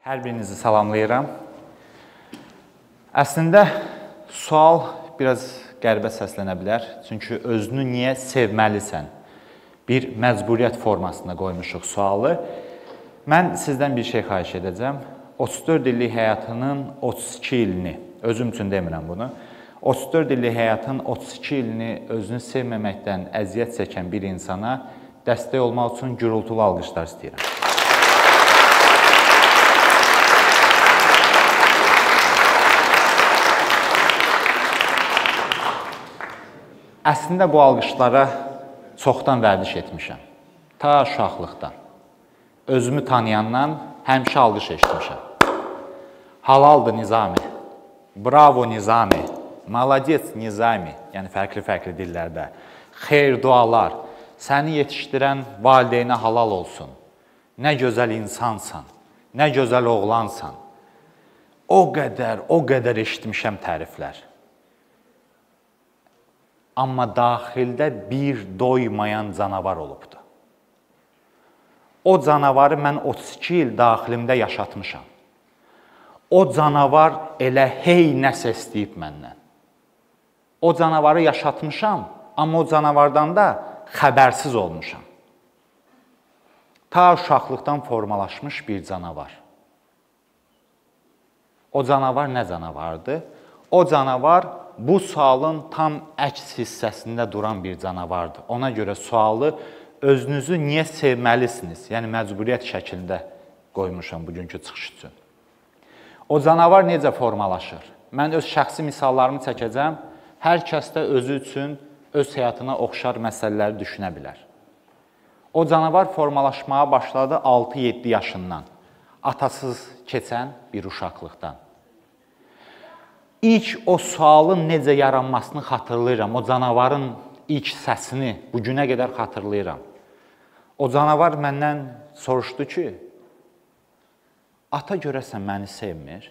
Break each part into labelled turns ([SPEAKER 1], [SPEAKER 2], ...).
[SPEAKER 1] Hər birinizi salamlayıram. Əslində sual biraz qəribə səslənə bilər. Çünki özünü niyə sevməlisən? Bir məcburiyyət formasında qoymuşuq sualı. Mən sizdən bir şey xahiş edəcəm. 34 illik həyatının 32 ilini, özüm üçün demirəm bunu. 34 illik həyatın 32 ilini özünü sevməməkdən əziyyət çəkən bir insana dəstək olmaq üçün gürültülü alqışlar istəyirəm. Əslində bu alqışlara çoxdan vərdiş etmişəm. Ta uşaqlıqdan. Özümü tanıyandan həmişə alqış eşitmişəm. Halaldır Nizami. Bravo Nizami. Maladets Nizami. Yəni fərqli-fərqli dillərdə. Xeyir dualar. Səni yetişdirən valideynə halal olsun. Nə gözəl insansan. Nə gözəl oğlansan. O qədər, o qədər eşitmişəm təriflər. Amma daxildə bir doymayan canavar olubdu. O canavarı mən 32 il daxilimdə yaşatmışam. O canavar elə hey nəsə istəyib məndən. O canavarı yaşatmışam, amma o canavardan da xəbərsiz olmuşam. Ta uşaqlıqdan formalaşmış bir canavar. O canavar nə canavardır? O canavar bu sualın tam əks hissəsində duran bir canavardır. Ona görə sualı özünüzü niyə sevməlisiniz? Yəni məcburiyyət şəklində qoymuşam bugünkü çıxış üçün. O canavar necə formalaşır? Mən öz şəxsi misallarımı çəkəcəm. Hər kəs də özü üçün öz həyatına oxşar məsələləri düşünə bilər. O canavar formalaşmağa başladı 6-7 yaşından. Atasız keçən bir uşaqlıqdan. İlk o sualın necə yaranmasını xatırlayıram. O canavarın ilk səsini bu günə qədər xatırlayıram. O canavar məndən soruşdu ki, ata görəsən məni sevmir?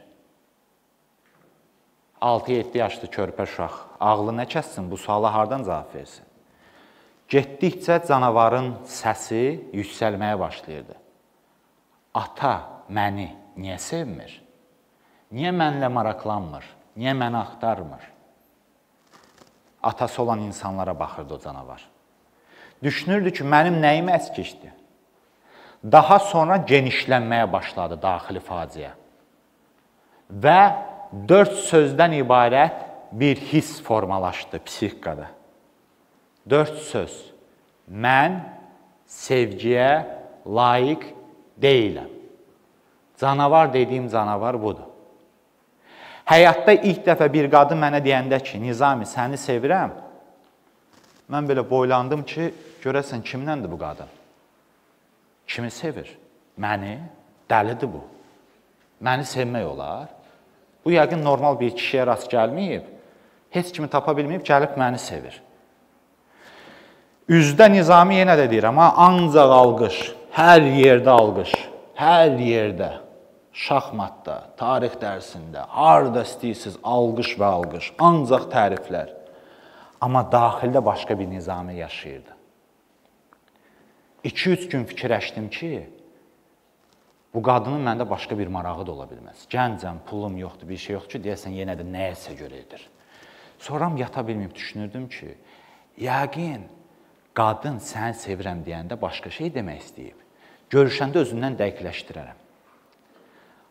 [SPEAKER 1] 6-7 yaşlı körpə uşaq ağlı nə kəssin bu suala hardan cavab versin? Getdikcə canavarın səsi yüksəlməyə başlayırdı. Ata məni niyə sevmir? Niyə mənlə maraqlanmır? Niyə məni axtarmır? Atası olan insanlara baxırdı o canavar. Düşünürdü ki, mənim nəyim əskişdi? Daha sonra genişlənməyə başladı daxili faciə. Və 4 sözdən ibarət bir hiss formalaşdı psixikada. 4 söz. Mən sevgiyə layiq deyiləm. Canavar dediyim canavar budur. Həyatda ilk dəfə bir qadın mənə deyəndə ki, Nizami, səni sevirəm. Mən belə boylandım ki, görəsən kimləndir bu qadın? Kimi sevir? Məni? Dəlidir bu. Məni sevmək olar. Bu yəqin normal bir kişiyə rast gəlməyib. Heç kimi tapa bilməyib, gəlib məni sevir. Üzdə Nizami yenə də deyirəm, ha, ancaq alqış, hər yerdə alqış, hər yerdə şahmatda, tarix dərsində, harda istəyirsiniz alqış və alqış, ancaq təriflər. Amma daxildə başqa bir nizami yaşayırdı. 2-3 gün fikirləşdim ki, bu qadının məndə başqa bir marağı da ola bilməz. Gəncəm, pulum yoxdur, bir şey yoxdur ki, deyəsən yenə də nəyəsə görə edir. Sonram yata bilməyib düşünürdüm ki, yəqin qadın sən sevirəm deyəndə başqa şey demək istəyib. Görüşəndə özündən dəqiqləşdirərəm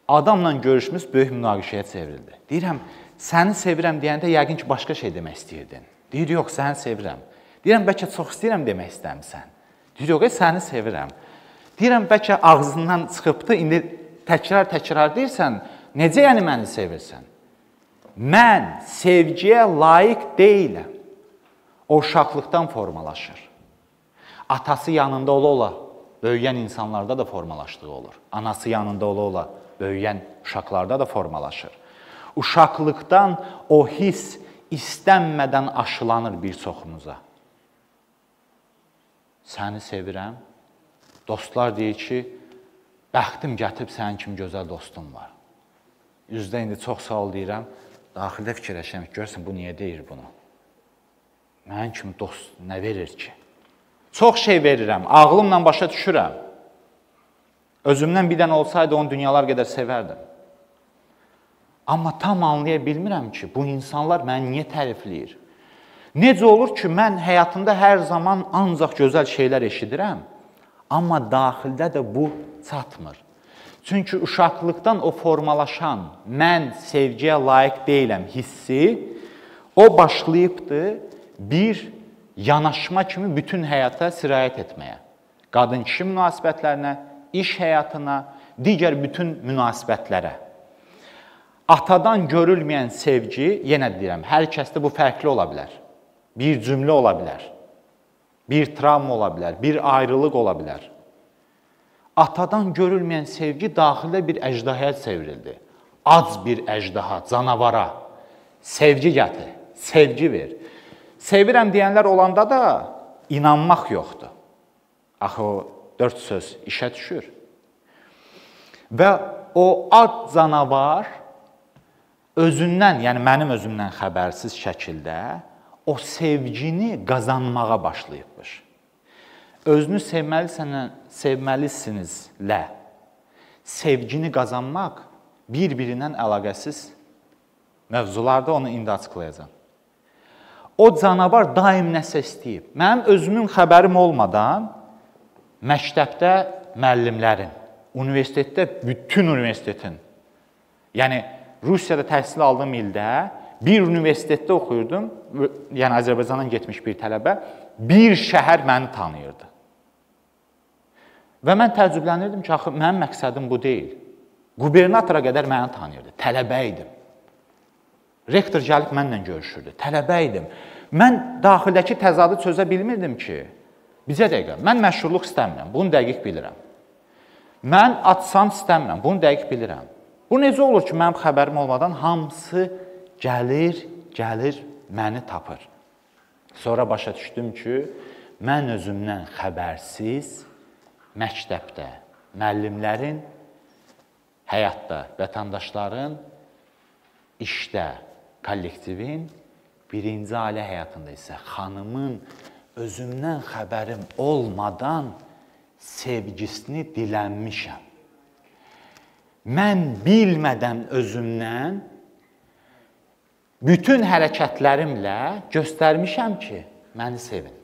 [SPEAKER 1] adamla görüşmüş böyük münaqişəyə çevrildi. Deyirəm, səni sevirəm deyəndə yəqin ki, başqa şey demək istəyirdin. Deyir, yox, səni sevirəm. Deyirəm, bəlkə çox istəyirəm demək istəmisən. Deyir, yox, səni sevirəm. Deyirəm, bəlkə ağzından çıxıbdı, indi təkrar-təkrar deyirsən, necə yəni məni sevirsən? Mən sevgiyə layiq deyiləm. O uşaqlıqdan formalaşır. Atası yanında ola-ola böyüyən insanlarda da formalaşdığı olur. Anası yanında ola-ola böyüyən uşaqlarda da formalaşır. Uşaqlıqdan o hiss istənmədən aşılanır bir çoxumuza. Səni sevirəm. Dostlar deyir ki, bəxtim gətirib sənin kimi gözəl dostum var. Üzdə indi çox sağ ol deyirəm. Daxildə fikirləşirəm, görsən bu niyə deyir bunu? Mənim kimi dost nə verir ki? Çox şey verirəm, ağlımla başa düşürəm. Özümdən bir dənə olsaydı onu dünyalar qədər sevərdim. Amma tam anlaya bilmirəm ki, bu insanlar məni niyə tərifləyir? Necə olur ki, mən həyatımda hər zaman ancaq gözəl şeylər eşidirəm, amma daxildə də bu çatmır. Çünki uşaqlıqdan o formalaşan mən sevgiyə layiq deyiləm hissi o başlayıbdı bir yanaşma kimi bütün həyata sirayət etməyə. Qadın-kişi münasibətlərinə, iş həyatına, digər bütün münasibətlərə. Atadan görülməyən sevgi, yenə deyirəm, hər kəsdə bu fərqli ola bilər. Bir cümlə ola bilər. Bir travma ola bilər, bir ayrılıq ola bilər. Atadan görülməyən sevgi daxildə bir əjdahaya çevrildi. Ac bir əjdaha, canavara sevgi gətir, sevgi ver. Sevirəm deyənlər olanda da inanmaq yoxdur. Axı o 4 söz işə düşür. Və o ad canavar özündən, yəni mənim özümdən xəbərsiz şəkildə o sevgini qazanmağa başlayıbmış. Özünü sevməlisən, sevməlisinizlə sevgini qazanmaq bir-birindən əlaqəsiz mövzularda onu indi açıqlayacağam. O canavar daim nəsə istəyib. Mənim özümün xəbərim olmadan məktəbdə müəllimlərin, universitetdə bütün universitetin, yəni Rusiyada təhsil aldığım ildə bir universitetdə oxuyurdum, yəni Azərbaycandan getmiş bir tələbə, bir şəhər məni tanıyırdı. Və mən təəccüblənirdim ki, axı mənim məqsədim bu deyil. Qubernatora qədər məni tanıyırdı. Tələbə idim. Rektor gəlib mənlə görüşürdü. Tələbə idim. Mən daxildəki təzadı çözə bilmirdim ki, bizə dəqiqə, mən məşhurluq istəmirəm. Bunu dəqiq bilirəm. Mən atsam istəmirəm. Bunu dəqiq bilirəm. Bu necə olur ki, mənim xəbərim olmadan hamısı gəlir, gəlir, məni tapır. Sonra başa düşdüm ki, mən özümdən xəbərsiz məktəbdə, müəllimlərin həyatda, vətəndaşların işdə, kollektivin birinci ailə həyatında isə xanımın özümdən xəbərim olmadan sevgisini dilənmişəm mən bilmədən özümdən bütün hərəkətlərimlə göstərmişəm ki, məni sevin.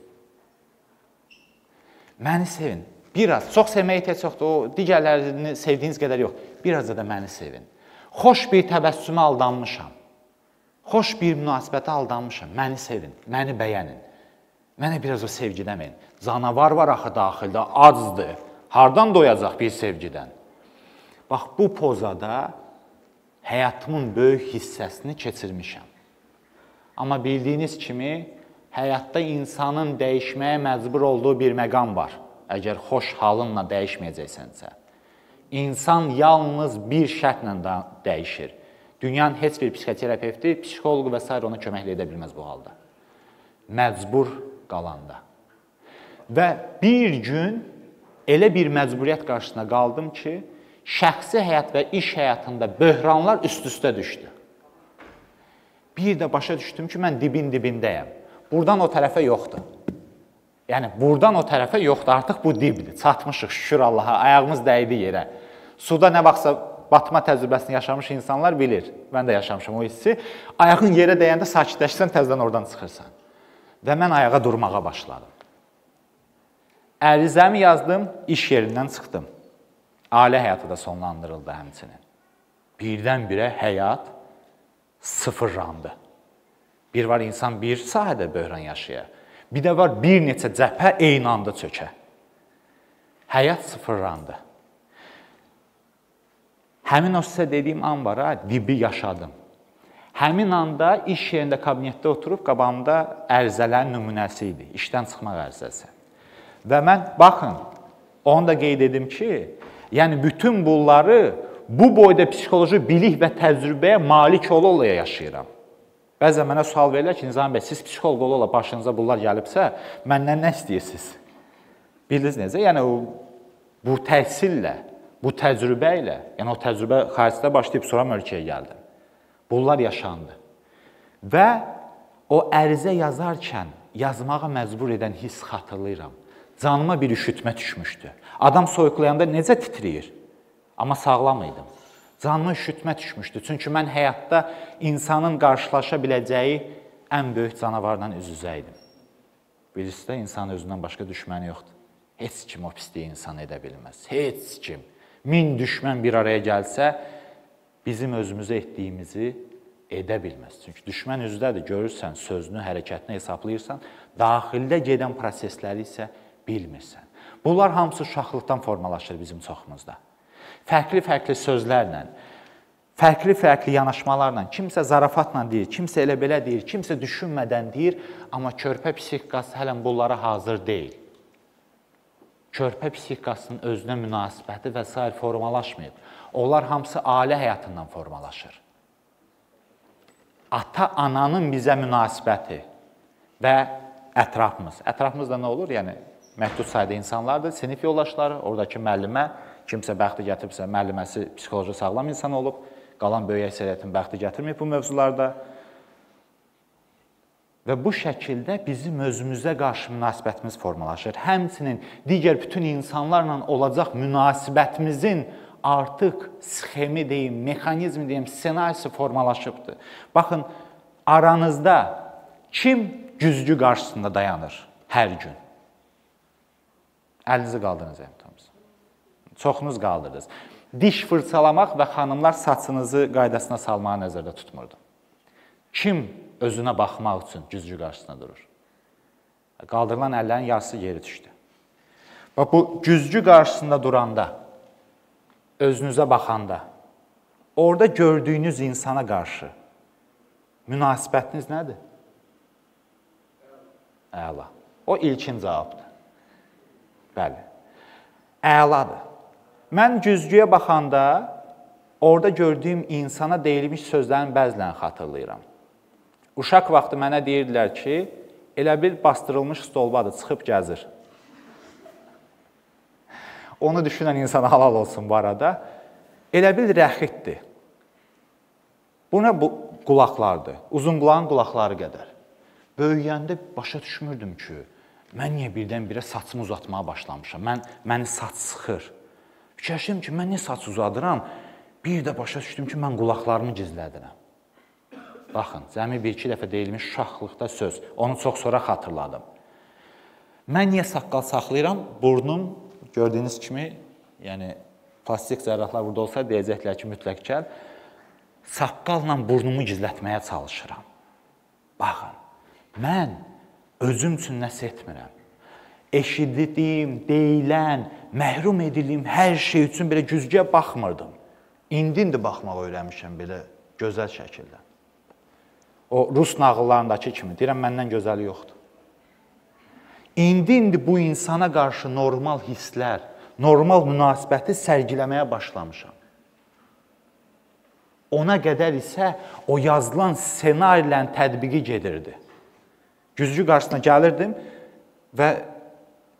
[SPEAKER 1] Məni sevin. Biraz, çox sevməyə ehtiyac yoxdur. O digərlərini sevdiyiniz qədər yox. Biraz da məni sevin. Xoş bir təbəssümə aldanmışam. Xoş bir münasibətə aldanmışam. Məni sevin, məni bəyənin. Mənə biraz o sevgidən verin. Canavar var axı daxildə, acdır. Hardan doyacaq bir sevgidən? Bax bu pozada həyatımın böyük hissəsini keçirmişəm. Amma bildiyiniz kimi həyatda insanın dəyişməyə məcbur olduğu bir məqam var. Əgər xoş halınla dəyişməyəcəksənsə. İnsan yalnız bir şərtlə dəyişir. Dünyanın heç bir psixoterapevti, psixoloqu və s. ona köməklə edə bilməz bu halda. Məcbur qalanda. Və bir gün elə bir məcburiyyət qarşısında qaldım ki, şəxsi həyat və iş həyatında böhranlar üst-üstə düşdü. Bir də başa düşdüm ki, mən dibin dibindəyəm. Burdan o tərəfə yoxdur. Yəni burdan o tərəfə yoxdur. Artıq bu dibdir. Çatmışıq şükür Allaha. Ayağımız dəydi yerə. Suda nə vaxtsa batma təcrübəsini yaşamış insanlar bilir. Mən də yaşamışam o hissi. Ayağın yerə dəyəndə sakitləşsən, təzədən oradan çıxırsan. Və mən ayağa durmağa başladım. Ərizəmi yazdım, iş yerindən çıxdım. Ailə həyatı da sonlandırıldı həmçinin. Birdən-birə həyat sıfırlandı. Bir var insan bir sahədə böhran yaşaya. Bir də var bir neçə cəbhə eyni anda çökə. Həyat sıfırlandı. Həmin o sizə dediyim an var ha, dibi yaşadım. Həmin anda iş yerində kabinetdə oturub qabağımda ərizələrin nümunəsi idi, işdən çıxmaq ərizəsi. Və mən baxın, onu da qeyd edim ki, Yəni bütün bunları bu boyda psixoloji bilik və təcrübəyə malik ola-ola yaşayıram. Bəzən mənə sual verirlər ki, Nizam bəy, siz psixoloq ola-ola başınıza bunlar gəlibsə, məndən nə istəyirsiniz? Bildiniz necə? Yəni o bu təhsillə, bu təcrübə ilə, yəni o təcrübə xaricdə başlayıb sonra ölkəyə gəldim. Bunlar yaşandı. Və o ərizə yazarkən yazmağa məcbur edən hiss xatırlayıram. Canıma bir üşütmə düşmüşdü. Adam soyuqlayanda necə titrəyir? Amma sağlam idim. Canıma üşütmə düşmüşdü. Çünki mən həyatda insanın qarşılaşa biləcəyi ən böyük canavarla üz-üzə idim. Bilirsiniz də insan özündən başqa düşməni yoxdur. Heç kim o pisliyi insan edə bilməz. Heç kim. Min düşmən bir araya gəlsə, bizim özümüzə etdiyimizi edə bilməz. Çünki düşmən üzdədir, görürsən, sözünü, hərəkətini hesablayırsan, daxildə gedən prosesləri isə bilmirsən. Bunlar hamısı uşaqlıqdan formalaşır bizim çoxumuzda. Fərqli-fərqli sözlərlə, fərqli-fərqli yanaşmalarla, kimsə zarafatla deyir, kimsə elə belə deyir, kimsə düşünmədən deyir, amma körpə psixikası hələn bunlara hazır deyil. Körpə psixikasının özünə münasibəti və s. formalaşmayıb. Onlar hamısı ailə həyatından formalaşır. Ata-ananın bizə münasibəti və ətrafımız. Ətrafımızda nə olur? Yəni məhdud sayda insanlardır, sinif yoldaşları, oradakı müəllimə, kimsə bəxti gətiribsə, müəlliməsi psixoloji sağlam insan olub, qalan böyük əksəriyyətin bəxti gətirməyib bu mövzularda. Və bu şəkildə bizim özümüzə qarşı münasibətimiz formalaşır. Həmçinin digər bütün insanlarla olacaq münasibətimizin artıq sxemi deyim, mexanizmi deyim, ssenarisi formalaşıbdı. Baxın, aranızda kim güzgü qarşısında dayanır hər gün? Əlinizi qaldırınız əmtamız. Çoxunuz qaldırdınız. Diş fırçalamaq və xanımlar saçınızı qaydasına salmağı nəzərdə tutmurdu. Kim özünə baxmaq üçün güzgü qarşısında durur? Qaldırılan əllərin yarısı geri düşdü. Bax bu güzgü qarşısında duranda özünüzə baxanda orada gördüyünüz insana qarşı münasibətiniz nədir? Əla. O ilkin cavabdır. Bəli. Əladır. Mən güzgüyə baxanda orada gördüyüm insana deyilmiş sözlərin bəzilərini xatırlayıram. Uşaq vaxtı mənə deyirdilər ki, elə bil bastırılmış stolbadır, çıxıb gəzir. Onu düşünən insana halal olsun bu arada. Elə bil rəxitdir. Buna bu qulaqlardır. Uzun qulağın qulaqları qədər. Böyüyəndə başa düşmürdüm ki, mən niyə birdən-birə saçımı uzatmağa başlamışam? Mən məni saç sıxır. Fikirləşdim ki, mən niyə saç uzadıram? Bir də başa düşdüm ki, mən qulaqlarımı gizlədirəm. Baxın, cəmi 1-2 dəfə deyilmiş uşaqlıqda söz. Onu çox sonra xatırladım. Mən niyə saqqal saxlayıram? Burnum Gördüyünüz kimi, yəni plastik cərrahlar burada olsa deyəcəklər ki, mütləq gəl. Saqqalla burnumu gizlətməyə çalışıram. Baxın, mən özüm üçün nəsə etmirəm. Eşidildiyim, deyilən, məhrum edildiyim hər şey üçün belə güzgüyə baxmırdım. İndi-indi baxmağı öyrənmişəm belə gözəl şəkildə. O rus nağıllarındakı kimi deyirəm məndən gözəli yoxdur. İndi-indi bu insana qarşı normal hisslər, normal münasibəti sərgiləməyə başlamışam. Ona qədər isə o yazılan ssenarilərin tətbiqi gedirdi. Güzgü qarşısına gəlirdim və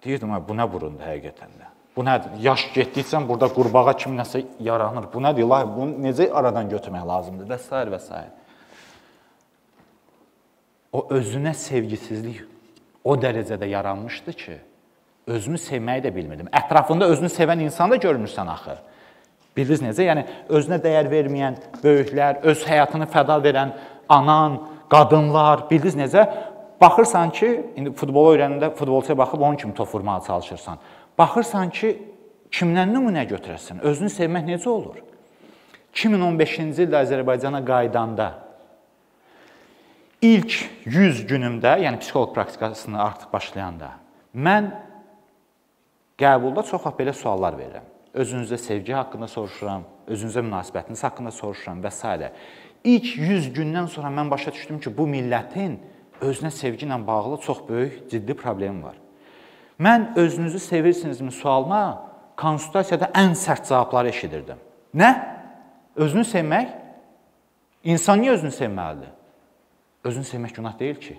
[SPEAKER 1] deyirdim, bu nə burundur həqiqətən də. Bu nədir? Yaş getdikcə burada qurbağa kimi nəsə yaranır. Bu nədir? İlahi, bunu necə aradan götürmək lazımdır və s. və s. O özünə sevgisizlik o dərəcədə yaranmışdı ki, özümü sevməyi də bilmirdim. Ətrafında özünü sevən insan da görmürsən axı. Bilirsiniz necə? Yəni özünə dəyər verməyən böyüklər, öz həyatını fəda verən anan, qadınlar, bilirsiniz necə? Baxırsan ki, indi futbolu öyrənəndə futbolçuya baxıb onun kimi top vurmağa çalışırsan. Baxırsan ki, kimdən nümunə götürəsən? Özünü sevmək necə olur? 2015-ci ildə Azərbaycana qaydanda ilk 100 günümdə, yəni psixoloq praktikasını artıq başlayanda mən qəbulda çox vaxt belə suallar verirəm. Özünüzə sevgi haqqında soruşuram, özünüzə münasibətiniz haqqında soruşuram və s. İlk 100 gündən sonra mən başa düşdüm ki, bu millətin özünə sevgi ilə bağlı çox böyük ciddi problemi var. Mən özünüzü sevirsinizmi sualıma konsultasiyada ən sərt cavabları eşidirdim. Nə? Özünü sevmək? İnsan niyə özünü sevməlidir? Özünü sevmək günah deyil ki.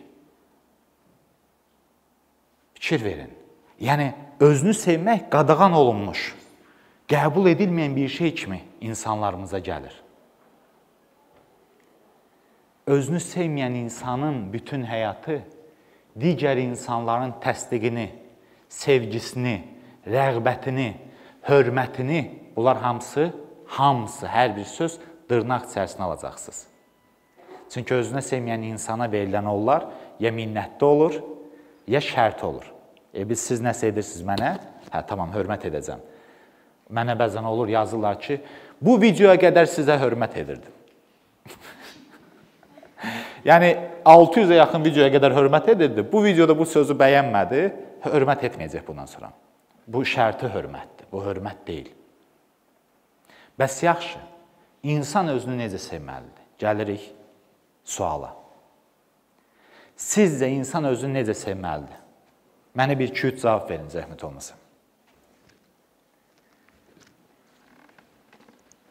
[SPEAKER 1] Fikir verin. Yəni özünü sevmək qadağan olunmuş, qəbul edilməyən bir şey kimi insanlarımıza gəlir. Özünü sevməyən insanın bütün həyatı digər insanların təsdiqini, sevgisini, rəğbətini, hörmətini, bunlar hamısı, hamısı hər bir söz dırnaq içərisinə alacaqsınız. Çünki özünə sevməyən insana verilən onlar ya minnətli olur, ya şərti olur. E biz siz nəsə edirsiniz mənə? Hə, tamam, hörmət edəcəm. Mənə bəzən olur yazırlar ki, bu videoya qədər sizə hörmət edirdim. yəni 600-ə yaxın videoya qədər hörmət edirdi. Bu videoda bu sözü bəyənmədi, hörmət etməyəcək bundan sonra. Bu şərti hörmətdir. Bu hörmət deyil. Bəs yaxşı. İnsan özünü necə sevməlidir? Gəlirik suala. Sizcə insan özünü necə sevməlidir? Mənə bir 2-3 cavab verin zəhmət olmasa.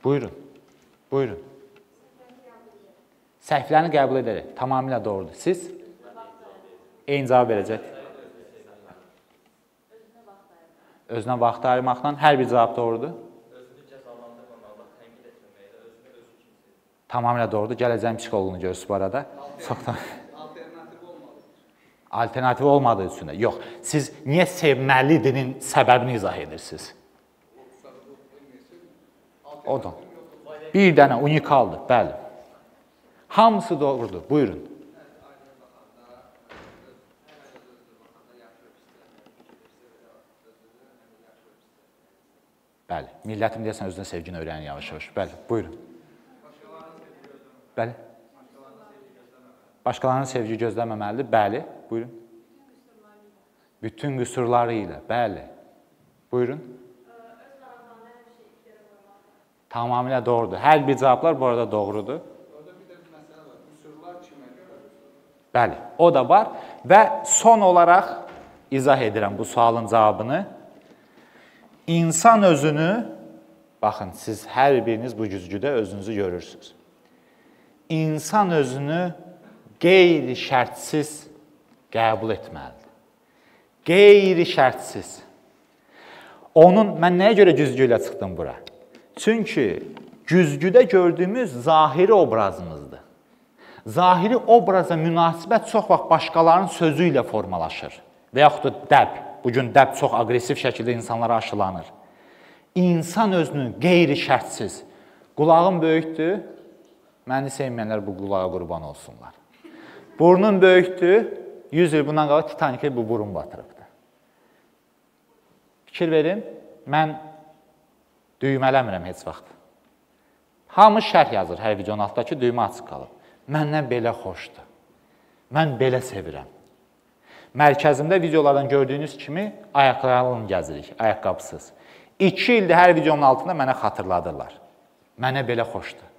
[SPEAKER 1] Buyurun. Buyurun. Səhvlərini qəbul edərək. Tamamilə doğrudur. Siz? Eyni cavab verəcək. Özünə vaxt ayırmaqla hər bir cavab doğrudur. Tamamilə doğrudur. Gələcəyin psixoloqunu görürsüz bu arada. Çoxdan alternativ olmadığı üçün də. Yox, siz niyə sevməlidirinin səbəbini izah edirsiniz. O da. Bir dənə unikaldır, bəli. Hamısı doğrudur. Buyurun. Bəli. Millətim deyəsən özünə sevgini öyrənir yavaş-yavaş. Bəli, buyurun. Bəli. Başqalarının sevgi gözləməməlidir. Bəli, buyurun. Bütün qüsurları ilə. Bəli. Buyurun. Tamamilə doğrudur. Hər bir cavablar bu arada doğrudur. Bəli, o da var və son olaraq izah edirəm bu sualın cavabını. İnsan özünü baxın, siz hər biriniz bu güzgüdə özünüzü görürsüz. İnsan özünü qeyri-şərtsiz qəbul etməlidir. Qeyri-şərtsiz. Onun mən nəyə görə güzgü ilə çıxdım bura? Çünki güzgüdə gördüyümüz zahiri obrazımızdır. Zahiri obraza münasibət çox vaxt başqalarının sözü ilə formalaşır və yaxud da dəb. Bu gün dəb çox aqressiv şəkildə insanlara aşılanır. İnsan özünü qeyri-şərtsiz. Qulağım böyükdür. Məni sevməyənlər bu qulağa qurban olsunlar. Burnun böyükdür. 100 il bundan qabaq Titanikə bu burun batırıbdı. Fikir verin. Mən düymələmirəm heç vaxt. Hamı şərh yazır hər videonun altında ki, düymə açıq qalıb. Məndən belə xoşdur. Mən belə sevirəm. Mərkəzimdə videolardan gördüyünüz kimi ayaqlarla gəzirik, ayaqqabısız. 2 ildir hər videonun altında mənə xatırladırlar. Mənə belə xoşdur.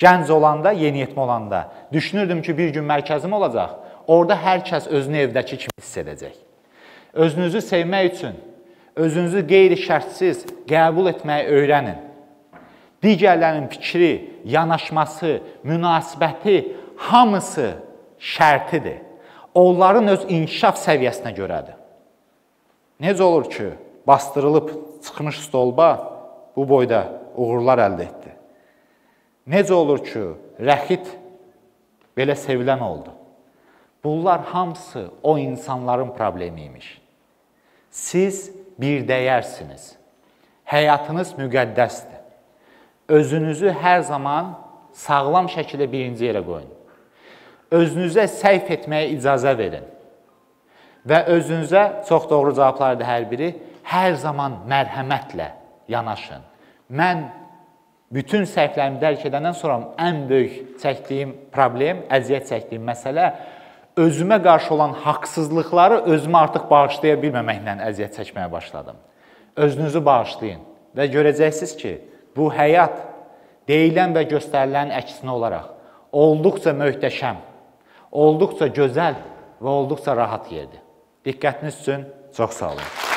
[SPEAKER 1] Gənc olanda, yeniyetmə olanda düşünürdüm ki, bir gün mərkəzim olacaq. Orada hər kəs özünü evdəki kimi hiss edəcək. Özünüzü sevmək üçün özünüzü qeyri-şərtsiz qəbul etməyi öyrənin. Digərlərinin fikri, yanaşması, münasibəti hamısı şərtidir. Onların öz inkişaf səviyyəsinə görədir. Necə olur ki, bastırılıb çıxmış stolba bu boyda uğurlar əldə etdi? Necə olur ki, rəxit belə sevilən oldu? Bunlar hamısı o insanların problemi imiş. Siz bir dəyərsiniz. Həyatınız müqəddəsdir. Özünüzü hər zaman sağlam şəkildə birinci yerə qoyun. Özünüzə səhv etməyə icazə verin. Və özünüzə çox doğru cavablardır hər biri, hər zaman mərhəmətlə yanaşın. Mən bütün səhvlərimi dərk edəndən sonra ən böyük çəkdiyim problem, əziyyət çəkdiyim məsələ özümə qarşı olan haqsızlıqları özümə artıq bağışlaya bilməməklə əziyyət çəkməyə başladım. Özünüzü bağışlayın və görəcəksiniz ki, bu həyat deyilən və göstərilən əksinə olaraq olduqca möhtəşəm, olduqca gözəl və olduqca rahat yerdir. Diqqətiniz üçün çox sağ olun.